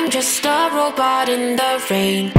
I'm just a robot in the rain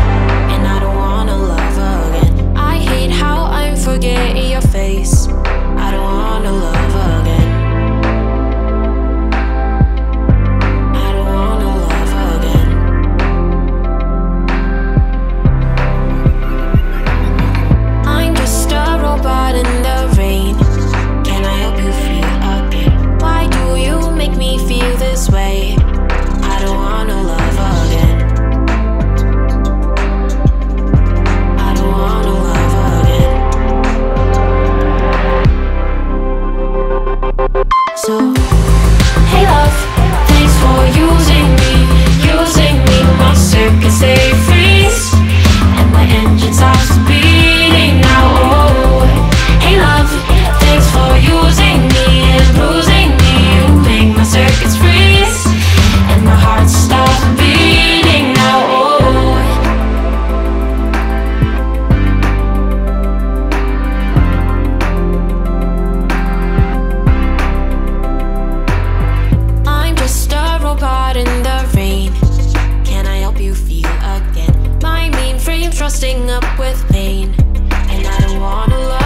busting up with pain, and I don't wanna love.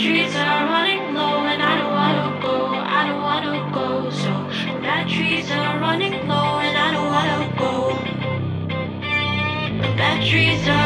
batteries are running low and I don't wanna go, I don't wanna go. So the batteries are running low and I don't wanna go. The batteries are